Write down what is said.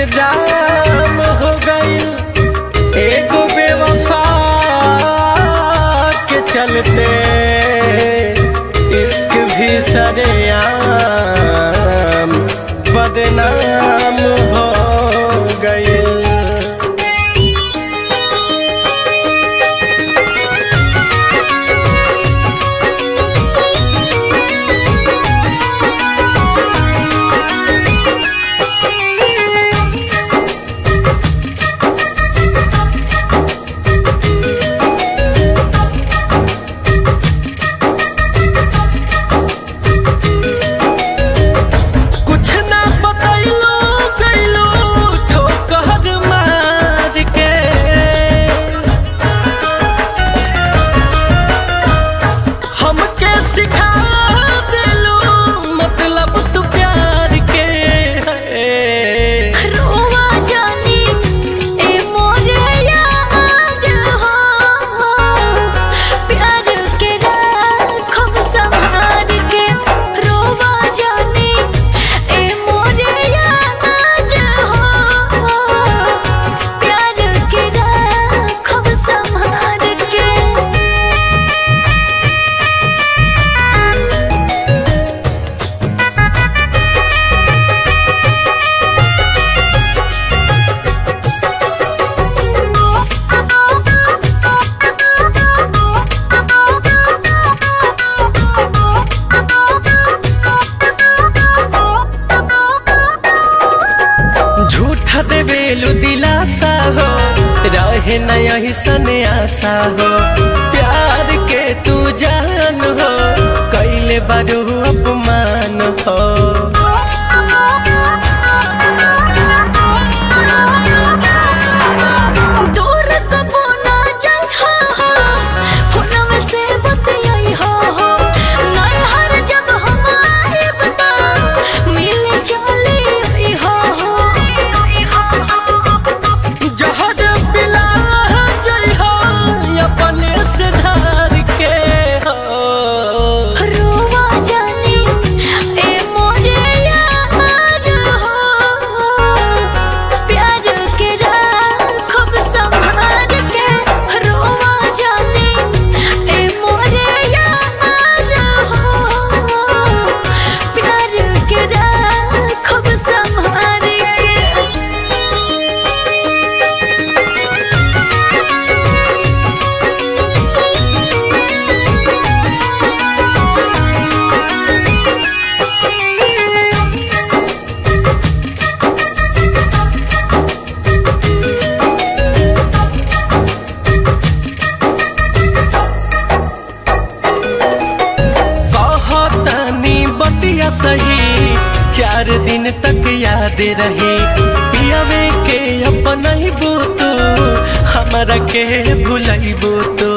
इल्ज़ाम हो गई। एक बेवफा के चलते इश्क भी सरेआम बदनाम दिलासा हो, रहे न सने आशा हो। प्यार के तू जान हो, कैले बारू अपमान हो। चार दिन तक याद रही। पियावे के अपना ही बोतो हमारा के भुलाई तू